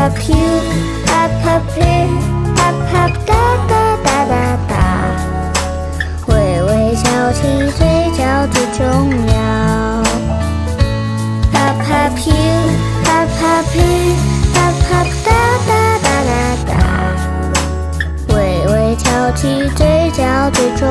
up you up up you up up 哒哒哒哒哒，微微翘起嘴角最重要。Up up you up up you up up 哒哒哒哒哒，微微翘起嘴角最重要。